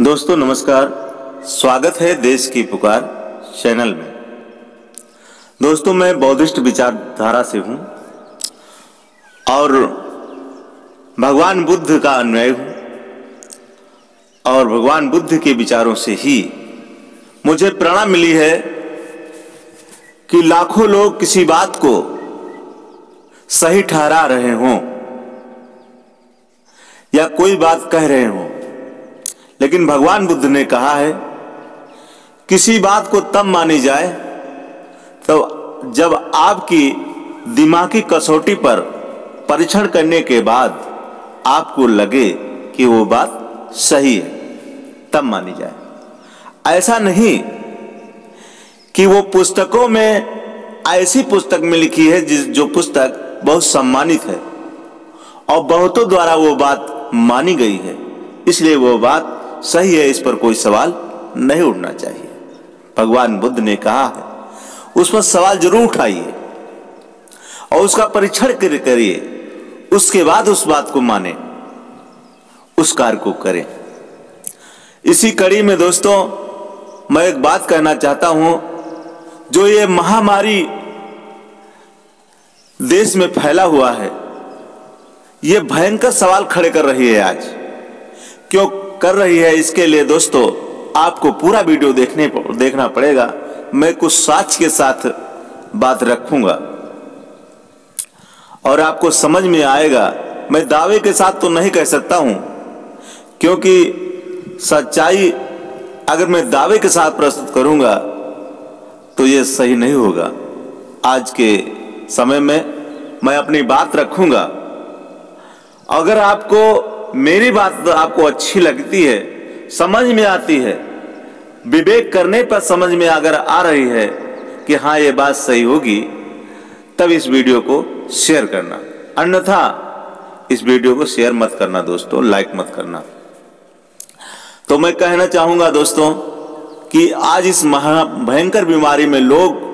दोस्तों, नमस्कार। स्वागत है देश की पुकार चैनल में। दोस्तों, मैं बौद्धिस्ट विचारधारा से हूँ और भगवान बुद्ध का अन्वय हूँ और भगवान बुद्ध के विचारों से ही मुझे प्रेरणा मिली है कि लाखों लोग किसी बात को सही ठहरा रहे हों या कोई बात कह रहे हों। लेकिन भगवान बुद्ध ने कहा है, किसी बात को तब मानी जाए तो जब आपकी दिमागी कसौटी पर परीक्षण करने के बाद आपको लगे कि वो बात सही है, तब मानी जाए। ऐसा नहीं कि वो पुस्तकों में ऐसी पुस्तक में लिखी है जिस, जो पुस्तक बहुत सम्मानित है और बहुतों द्वारा वो बात मानी गई है, इसलिए वो बात सही है, इस पर कोई सवाल नहीं उठना चाहिए। भगवान बुद्ध ने कहा है, उस पर सवाल ज़रूर उठाइए और उसका परीक्षण करिए। उसके बाद उस बात को माने, उस कार्य को करें। इसी कड़ी में दोस्तों, मैं एक बात कहना चाहता हूँ, जो ये महामारी देश में फैला हुआ है, ये भयंकर सवाल खड़े कर रही है आज। क्यों? कर रही है इसके लिए दोस्तों, आपको पूरा वीडियो देखने देखना पड़ेगा। मैं कुछ साक्ष के साथ बात रखूँगा। और आपको समझ में आएगा, मैं दावे के साथ तो नहीं कह सकता हूँ, क्योंकि सच्चाई, अगर मैं दावे के साथ प्रस्तुत करूँगा तो यह सही नहीं होगा। आज के समय में मैं अपनी बात रखूँगा। अगर आपको मेरी बात आपको अच्छी लगती है, समझ में आती है। विवेक करने पर समझ में अगर आ रही है कि हाँ ये बात सही होगी, तब इस वीडियो को शेयर करना। अन्यथा, इस वीडियो को शेयर मत करना दोस्तों, लाइक मत करना। तो मैं कहना चाहूँगा दोस्तों कि आज इस महा भयंकर बीमारी में लोग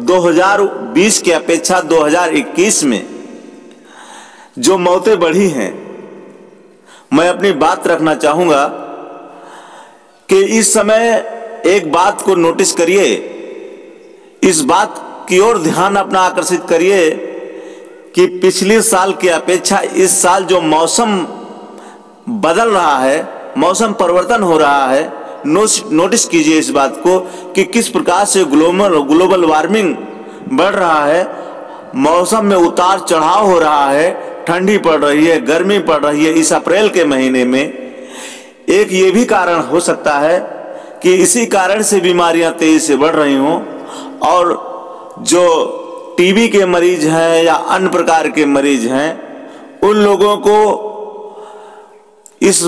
2020 की अपेक्षा 2021 में जो मौतें बढ़ी हैं मैं अपनी बात रखना चाहूँगा कि इस समय एक बात को नोटिस करिए। इस बात की ओर ध्यान अपना आकर्षित करिए कि पिछले साल की अपेक्षा इस साल जो मौसम बदल रहा है, मौसम परिवर्तन हो रहा है नोटिस कीजिए इस बात को कि किस प्रकार से ग्लोबल ग्लोबल वार्मिंग बढ़ रहा है, मौसम में उतार चढ़ाव हो रहा है ठंडी पड़ रही है, गर्मी पड़ रही है इस अप्रैल के महीने में, एक ये भी कारण हो सकता है कि इसी कारण से बीमारियाँ तेज़ी से बढ़ रही हों और जो टीबी के मरीज़ हैं या अन्य प्रकार के मरीज़ हैं, उन लोगों को इस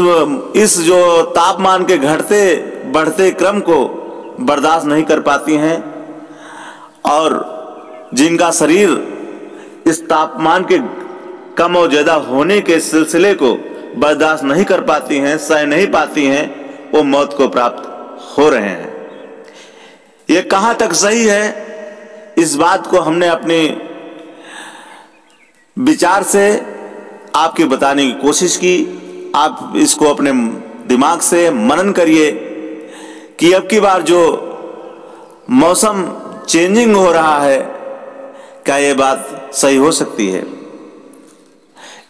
इस जो तापमान के घटते, बढ़ते क्रम को बर्दाश्त नहीं कर पाती हैं और जिनका शरीर इस तापमान के कम और ज़्यादा होने के सिलसिले को बर्दाश्त नहीं कर पाती हैं, सह नहीं पाती हैं, वो मौत को प्राप्त हो रहे हैं। ये कहाँ तक सही है? इस बात को हमने अपने विचार से आपके बताने की कोशिश की। आप इसको अपने दिमाग से मनन करिए कि अब की बार जो मौसम चेंजिंग हो रहा है, क्या ये बात सही हो सकती है?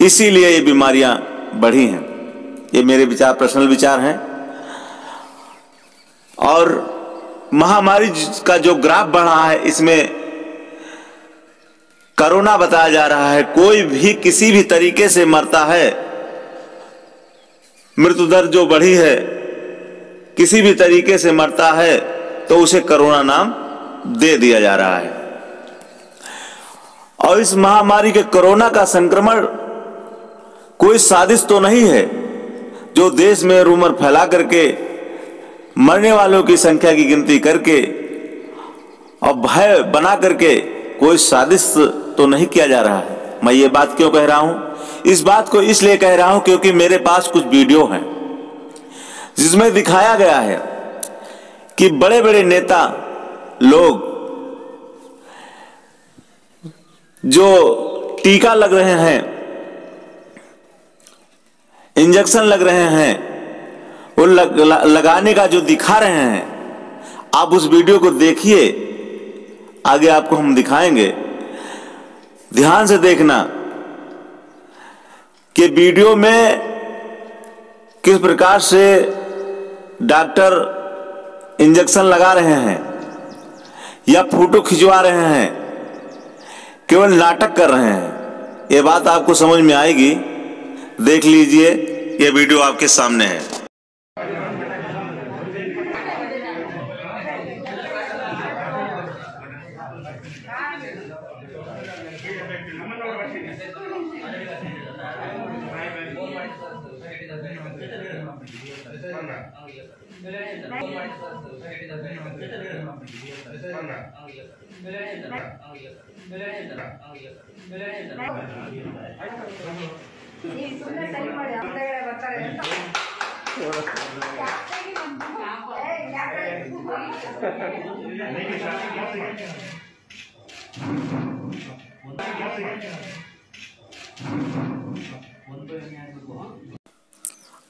इसीलिए ये बीमारियाँ बढ़ी हैं। ये मेरे विचार पर्सनल विचार हैं। और महामारी का जो ग्राफ बढ़ा है, इसमें कोरोना बताया जा रहा है, कोई भी किसी भी तरीके से मरता है, मृत्यु दर जो बढ़ी है, किसी भी तरीके से मरता है तो उसे कोरोना नाम दे दिया जा रहा है। और इस महामारी के कोरोना का संक्रमण कोई साजिश तो नहीं है जो देश में रूमर फैला करके, मरने वालों की संख्या की गिनती करके और भय बना करके कोई साजिश तो नहीं किया जा रहा है। मैं ये बात क्यों कह रहा हूँ? इस बात को इसलिए कह रहा हूँ क्योंकि मेरे पास कुछ वीडियो हैं, जिसमें दिखाया गया है कि बड़े बड़े नेता, लोग जो टीका लग रहे हैं इंजेक्शन लग रहे हैं। वो लग, लगाने का जो दिखा रहे हैं आप उस वीडियो को देखिए। आगे आपको हम दिखाएँगे। ध्यान से देखना कि वीडियो में किस प्रकार से डॉक्टर इंजेक्शन लगा रहे हैं या फ़ोटो खिंचवा रहे हैं केवल नाटक कर रहे हैं। ये बात आपको समझ में आएगी। देख लीजिए। ये वीडियो आपके सामने है।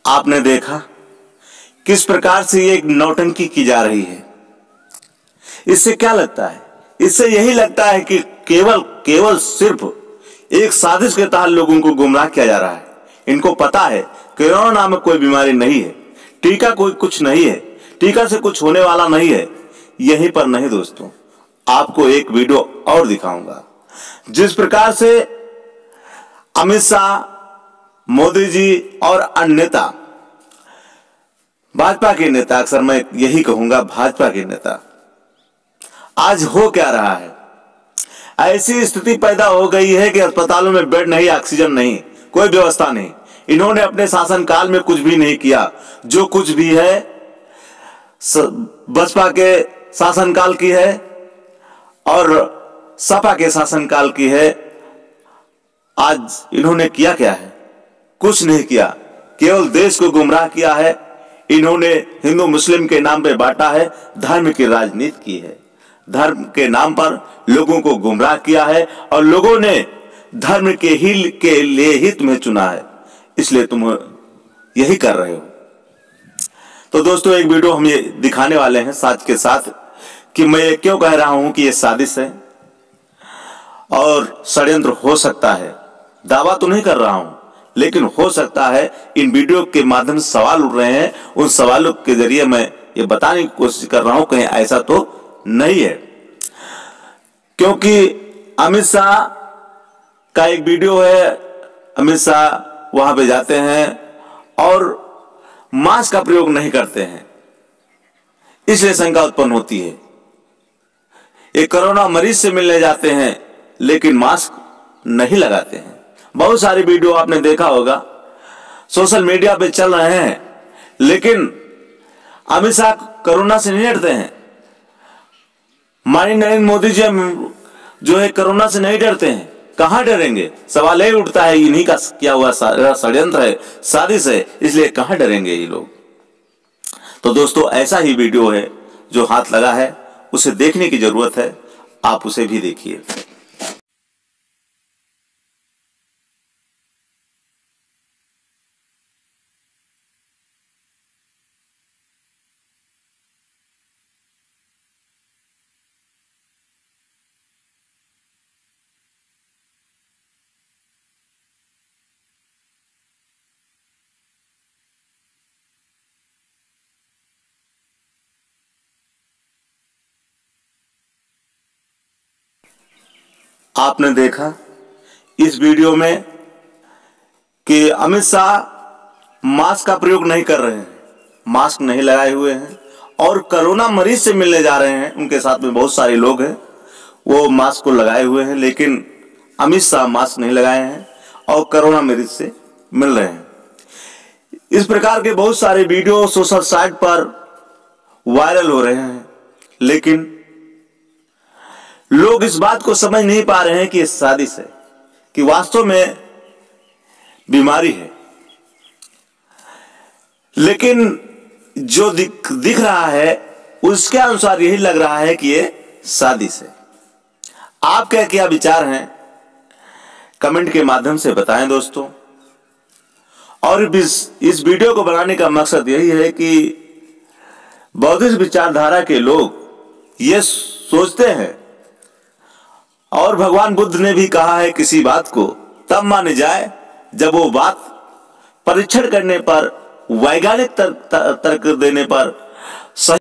आपने देखा किस प्रकार से ये एक नौटंकी की जा रही है। इससे क्या लगता है? इससे यही लगता है कि केवल केवल सिर्फ़ एक साजिश के तहत लोगों को गुमराह किया जा रहा है। इनको पता है, कोरोना नामक कोई बीमारी नहीं है। टीका कोई कुछ नहीं है। टीका से कुछ होने वाला नहीं है। यहीं पर नहीं दोस्तों, आपको एक वीडियो और दिखाऊँगा। जिस प्रकार से अमित शाह, मोदी जी और अन्य नेता, भाजपा के नेता, अक्सर मैं यही कहूँगा, भाजपा के नेता, आज हो क्या रहा है? ऐसी स्थिति पैदा हो गई है कि अस्पतालों में बेड नहीं, ऑक्सीजन नहीं, कोई व्यवस्था नहीं। इन्होंने अपने शासनकाल में कुछ भी नहीं किया। जो कुछ भी है बसपा के शासनकाल की है और सपा के शासनकाल की है, आज इन्होंने किया क्या है? कुछ नहीं किया। केवल देश को गुमराह किया है। इन्होंने हिंदू मुस्लिम के नाम पे बांटा है, धर्म की राजनीति की है। धर्म के नाम पर लोगों को गुमराह किया है और लोगों ने धर्म के ही के लिए हित में चुना है। इसलिए तुम यही कर रहे हो। तो दोस्तों, एक वीडियो हम ये दिखाने वाले हैं साथ के साथ कि मैं ये क्यों कह रहा हूँ कि ये साजिश है और षड्यंत्र हो सकता है। दावा तो नहीं कर रहा हूँ, लेकिन हो सकता है इन वीडियो के माध्यम से सवाल उठ रहे हैं। उन सवालों के ज़रिए मैं ये बताने की कोशिश कर रहा हूँ, कहीं ऐसा तो नहीं है। क्योंकि अमित शाह का एक वीडियो है, अमित शाह वहाँ पे जाते हैं और मास्क का प्रयोग नहीं करते हैं। इसलिए शंका उत्पन्न होती है। ये कोरोना मरीज़ से मिलने जाते हैं, लेकिन मास्क नहीं लगाते हैं। बहुत सारी वीडियो आपने देखा होगा। सोशल मीडिया पे चल रहे हैं, लेकिन अमित शाह कोरोना से नहीं हैं। माननीय नरेंद्र मोदी जी, हम जो है कोरोना से नहीं डरते हैं। कहाँ डरेंगे? सवाल यही उठता है, इन्हीं का क्या हुआ षडयंत्र है साजिश है इसलिए कहा डरेंगे ये लोग? तो दोस्तों, ऐसा ही वीडियो है, जो हाथ लगा है, उसे देखने की ज़रूरत है, आप उसे भी देखिए। आपने देखा इस वीडियो में कि अमित शाह मास्क का प्रयोग नहीं कर रहे हैं, मास्क नहीं लगाए हुए हैं और कोरोना मरीज़ से मिलने जा रहे हैं। उनके साथ में बहुत सारे लोग हैं, वो मास्क को लगाए हुए हैं, लेकिन अमित शाह मास्क नहीं लगाए हैं और कोरोना मरीज़ से मिल रहे हैं। इस प्रकार के बहुत सारे वीडियो सोशल साइट पर वायरल हो रहे हैं, लेकिन लोग इस बात को समझ नहीं पा रहे हैं कि ये साजिश है, कि वास्तव में बीमारी है। लेकिन जो दिख दिख रहा है, उसके अनुसार यही लग रहा है कि ये साजिश है। आपके क्या क्या विचार हैं? कमेंट के माध्यम से बताएँ दोस्तों। और इस इस वीडियो को बनाने का मकसद यही है कि बौद्धिस्ट विचारधारा के लोग ये सोचते हैं और भगवान बुद्ध ने भी कहा है किसी बात को। तब माने जाए, जब वो बात परीक्षण करने पर, वैज्ञानिक तर्क तर्क देने पर सही